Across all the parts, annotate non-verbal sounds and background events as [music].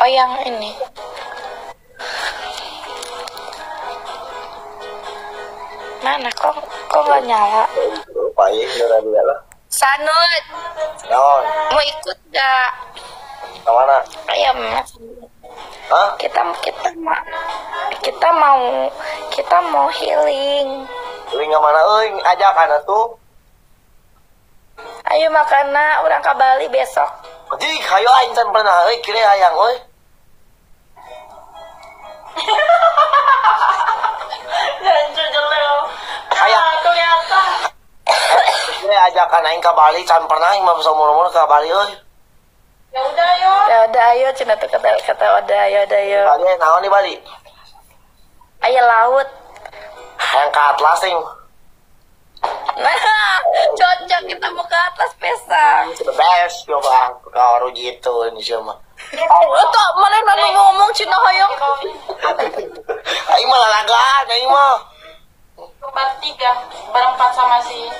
Oh yang ini. Mana kok kok nggak nyala? Ya, udah. Sanut, Naon? mau ikut gak? Ke mana? Ayo Mas. Hah? Kita kita mau kita mau kita mau healing. Lu nggak mana? Eh, ajak anak tuh. Ayo makana orang ke Bali besok. Jadi kayo aing can pernah euy kira hayang euy. Jangan jelek. Ah, kelihatan. kira ajakan aing ka Bali can pernah aing mah umur-umur ka Bali euy. Ya udah ayo. Ya udah ayo cina tuh kata kata udah ayo udah ayo. Bali aya naon di Bali? Ayo laut. Hayang ka Atlas ting. Nah, cocok kita mau ke atas pesang. The best yo bang. Kau gitu ini mah. Oh, tuh mana nanu ngomong Cina hoyong. Aing mah lalagaan aing mah. Bertiga, berempat sama si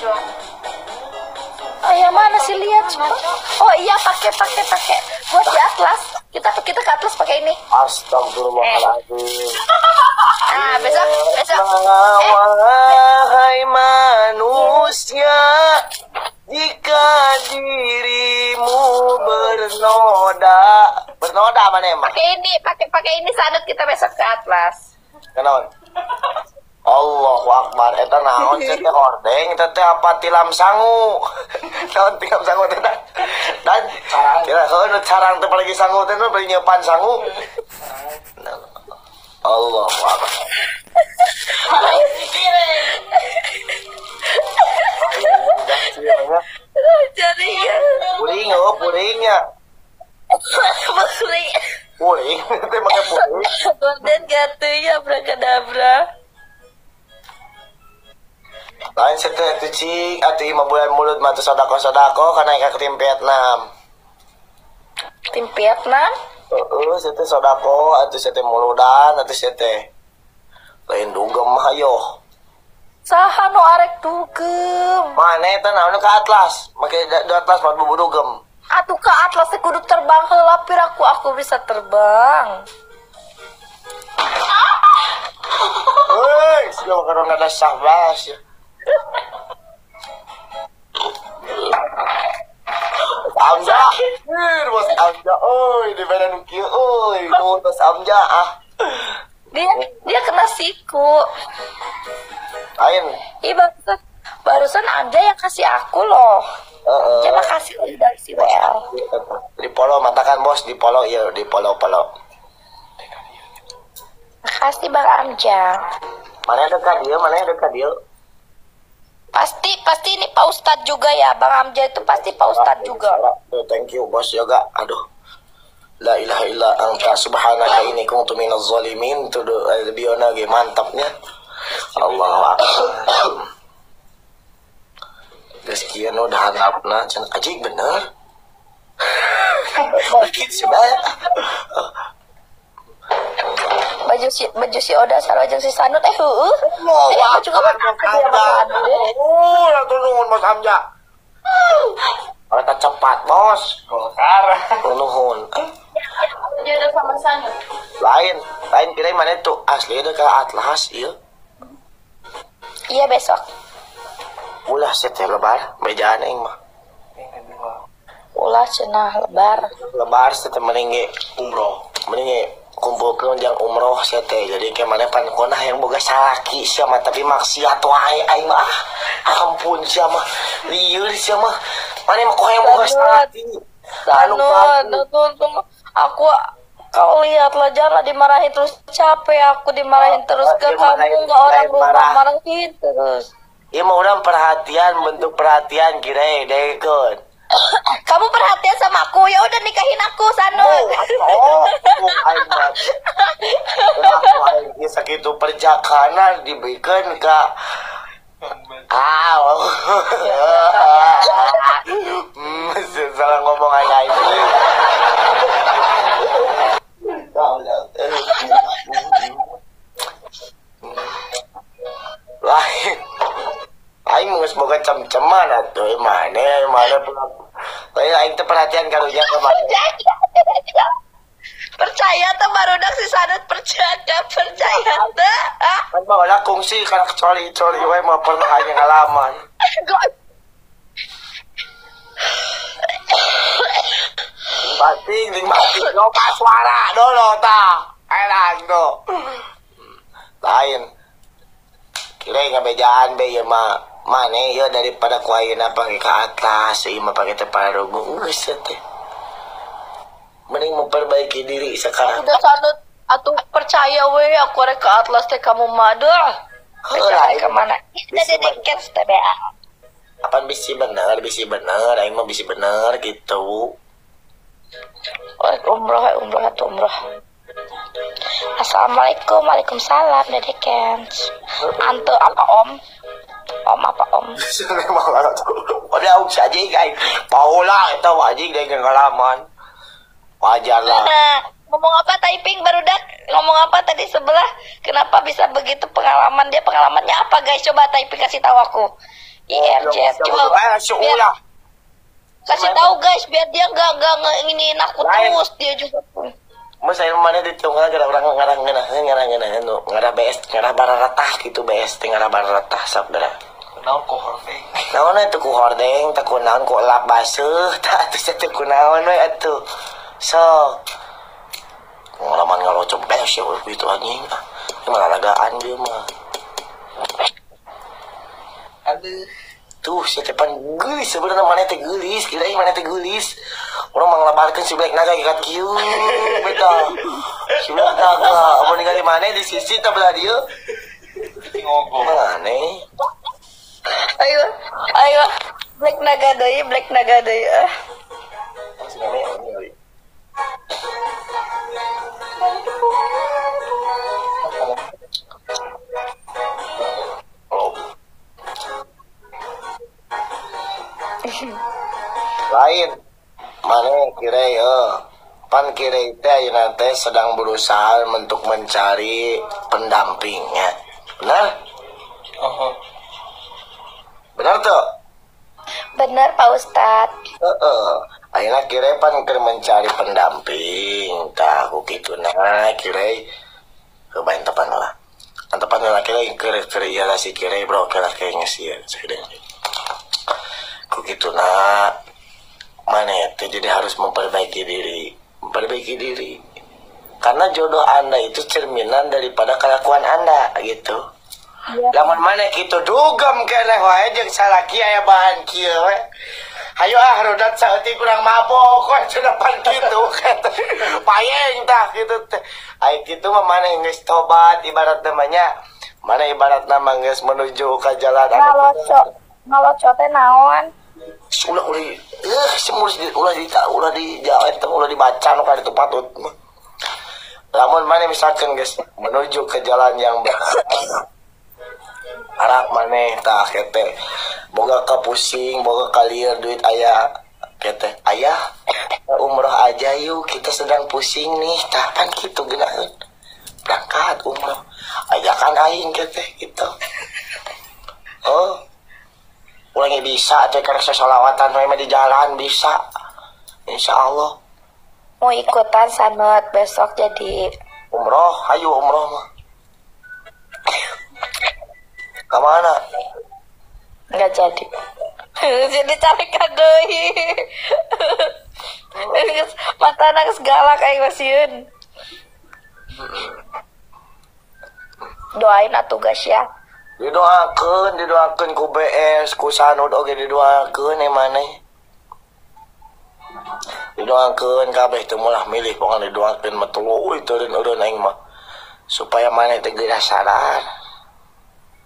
Jo. Oh ya mana sih lihat coba. Oh iya pakai pakai pakai buat di atlas. Kita kita ke atlas pakai ini. Astagfirullahaladzim. Nah besok besok. Wahai manusia, jika dirimu bernoda, bernoda mana emang? Pakai ini pakai pakai ini sanut kita besok ke atlas. Kenaon? Allahu Akbar, eta naon teh teh hordeng, eta teh apa tilam sangu. [laughs] Naon tilam sangu teh tah? Dan kira heuh carang teh palagi sangu teh beli nyepan sangu. Allahu Akbar. Jadi ya. Puring oh, puringnya. Beli. Puring, teh make puring. Golden gatuh ya brakadabra. Lain setu itu cing, atuh lima bulan mulut matu sodako sodako karena ke tim Vietnam. Tim Vietnam. Heeh, setu sodako, atuh setu muludan, atuh setu lain dugem hayo. Saha nu arek dugem. Mana eta naon ke atlas, make di atlas mah bubu dugem. Atuh ke atlas kudu terbang heula pir aku aku bisa terbang. Hei, sudah makan ada sahbas ya. Amja, bir bos Amja, oi di mana nuki, oi bos Amja ah. Dia dia kena siku. Lain, Ih barusan barusan Anda yang kasih aku loh. Terima kasih dari si WL. Di polo matakan bos di polo iya di polo polo. Makasih Bang Amja. Mana dekat dia, mana dekat dia. Pasti pasti ini Pak Ustadz juga ya Bang Amja itu pasti Pak Ustadz juga. Oh, thank you bos yoga. Aduh. La ilaha illa anta subhanaka inni kuntu minaz zalimin. Itu eh, biona ge mantapnya. Allah. Geus kieu nu dahanapna can ajik bener. [laughs] Gitu sudah. Baju si baju si Oda sarojeng si Sanut eh heueuh. Mau Eh, baju kamu pakai dia Mas Sanut deh. Oh, langsung nuhun Mas Hamja. Kita cepat, Bos. Golkar. Nuhun. Dia ada sama Sanut. Lain, lain kira mana itu asli ada ke Atlas, iya. Iya besok. Ulah setel lebar, bejaan aing mah. Ulah cenah lebar. Lebar setel meninggi umroh. Meninggi kumpulkeun jang umroh sete jadi ke mana pan konah yang boga salaki siapa tapi maksiat wae aing mah ah, ampun siapa lieur siapa mana mah yang boga salaki Anu tunggu. Aku kau lihatlah jangan dimarahin terus capek aku dimarahin terus ke kamu nggak orang rumah marah. marahin terus Iya mah orang perhatian bentuk perhatian kira deh kan. Kamu perhatian sama aku ya udah nikahin aku Oh, Sanut oh, oh, ieu sakitu perjakanan diberikan ke oh. [laughs] Hmm, salah ngomong aja itu. boga cem-ceman atuh mana mana pula. Lain aing teh perhatian karunya ke mana percaya tuh baru dak si sanet percaya percaya teh. Ah. Kan bawa lah kungsi karena kecuali kecuali wae mau pernah hanya ngalaman bating ding bating lopa suara dulu ta. Enak tuh hmm. lain. Kira-kira be ya mah mane yo daripada ku ayeuna pake ke atas pake teh pararugung geus teh. Mending memperbaiki diri sekarang. udah sanut atuh percaya we aku rek ke atlas teh kamu mada. Heula, ke mana? Kita Bisa dedikan TBA. Apaan bisi bener, bisi bener, aing mah bisi bener gitu. Oh, umroh, umroh atau umroh. Assalamualaikum, waalaikumsalam, dedeken. Antu apa om? Om apa om? [laughs] Usah aja guys. Mau lah itu wajib dia pengalaman. Wajar lah. Nah, ngomong apa typing baru dak? Ngomong apa tadi sebelah? Kenapa bisa begitu pengalaman dia? Pengalamannya apa guys? Coba typing kasih tahu aku. Iya, Jet. Coba Ayo syukur lah. kasih tahu guys biar dia nggak nggak nginginin aku terus dia juga. Saya mana di tunggal gara orang ngarang ngena ngarang ngena anu ngarah BS ngarah bararatah gitu BS ngarah bararatah sabdara. Naon ko hordeng. Naon itu ku hordeng tak ku naon ku lap baseuh tah atuh teh ku naon we atuh. Sok. Pengalaman ngalocok beres ya gitu anjing. Ah, Ini malah lagaan dia mah. Aduh. Tuh, si Tepan gelis sebenarnya mana teh gelis, kirain mana teh gelis. Orang manglabarkan si Black Naga ikat kieu, beta. Si Black Naga, apa ningali mana di sisi tablah dia? Ngogo. Mana? Ayo, ayo. Black naga deui, Black naga deui. Ah. Kira itu ayeuna teh sedang berusaha untuk mencari pendampingnya. Benar? Oh, Benar tuh? Benar Pak Ustadz. Heeh. Ayeuna kira pan keur mencari pendamping. Tah ku kitu nah kira kebain tepan lah. Antepan lah kira keur keur ieu lah si kira bro kira kayak ngesi ya. Ku kitu nah mana teh jadi harus memperbaiki diri, memperbaiki diri. Karena jodoh Anda itu cerminan daripada kelakuan Anda gitu. Lamun mana gitu dugem kene wae jeung salaki aya bahan kieu we. Hayo ah rodat saeutik kurang mabok we cenah pan kitu. Payeng tah kitu teh. Ai kitu mah mana geus tobat ibarat namanya. Mana ibarat nama geus menuju ke jalan anu Ngaloco, ngaloco teh naon? Ulah ulah eh semua di ulah di ulah di jalan itu ulah dibaca nu ka ditu patut mah. Lamun mana misalkan guys menuju ke jalan yang benar [laughs] arak maneh tah kete. Boga ka pusing boga kalier duit ayah kete. Ayah umroh aja yuk kita sedang pusing nih tah kan gitu genaheun berangkat umroh ajakan aing kete gitu. Oh ulangi bisa teh karena sesolawatan we mah di jalan bisa insya Allah Mau ikutan sanut besok jadi umroh ayo umroh mah ke mana nggak jadi. [laughs] jadi cari kadoi. [laughs] Mata nangis galak aing masieun. Doain atuh guys ya. didoakan didoakan ku BS ku sanud oke didoakan maneh didoakan kabeh itu mulah milih pokoknya didoakan metulu itu urun urun aing mah. Supaya maneh teh sadar.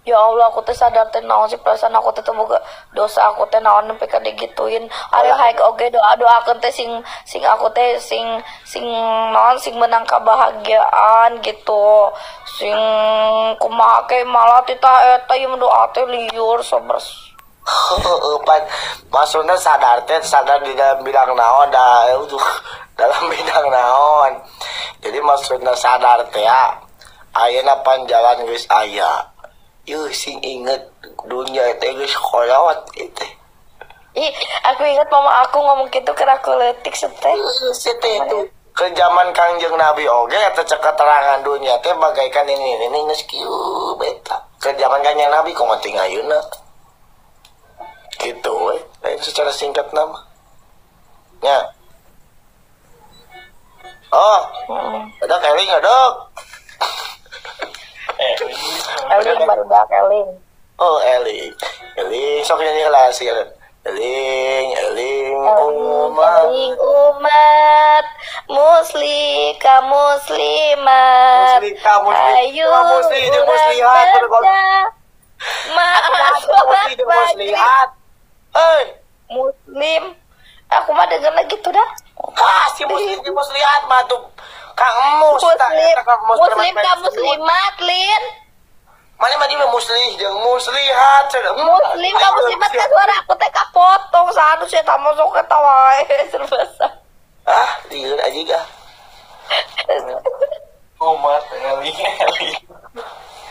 Ya Allah aku teh sadar teh naon sih perasaan aku teh boga dosa aku teh naon nempe ka digituin. Ari haek oge doa doakeun teh sing sing aku teh sing sing naon sing menang kebahagiaan gitu. Sing kumaha ke malah tita eta ieu doa teh liur. Heeh, pan maksudnya sadar teh sadar di dalam bidang naon dah untuk [laughs] dalam bidang naon jadi maksudnya sadar teh ya ayeuna pan jalan geus aya Yuh sing inget dunia teh geus kolot itu. Ih, aku ingat mama aku ngomong gitu ke aku letik seteh. sete itu. Ke zaman kangjeng nabi oge eta cek keterangan dunia teh bagaikan ini ini geus kieu beta. Ke zaman kangjeng nabi kok mati ayeuna gitu we lain secara singkat nama. Ya. Oh. Ada keling ada Eh, Eling baru dah Eling. oh eling eling sok nyanyi lah sih eling eling umat Eling umat muslika muslimat. Muslika, muslim- Ayo Wah, muslim jeung muslihat, urang berkol- baca. Maaf muslim jeung muslihat hei Muslim. Aku mah denger gitu dah. ah si muslim jeung muslihat mah tuh tak, Muslim, muslim preman- ka muslimat, Lin. mana mah dia mah muslih jeung muslihat. Muslim ka Ayo, muslimat teh suara aku teh kapotong sanu sih tak masuk ke tawa [laughs] serba ah dieun aja gah umat eling eling.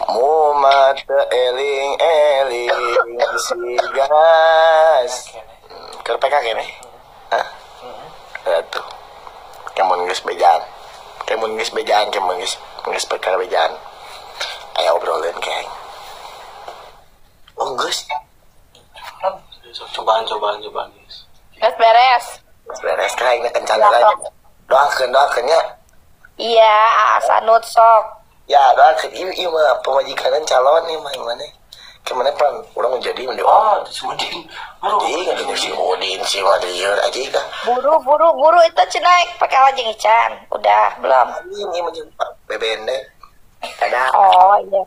Mumat eling eling si gas. PKK nih Hah? Atuh Kemun geus bejaan Kemun geus bejaan Kemun geus Geus perkara bejaan Ayo obrolin keng Oh geus Cobaan, cobaan, cobaan, guys. Beres beres. Beres keng Ini kencan Ya, lagi sok. Doakeun doakeun ya Iya, sanut sok. Ya doakeun Ieu ieu mah pemajikanan calon nih mah gimana Ke mana pan Urang jadi mending Oh, disebutkan. Baru. Iya, kan si Udin, si Madiun aja kah? Buru buru buru itu cenaik pakai lajeng ican. Udah belum? Ini menjadi BBND. Ada Oh iya.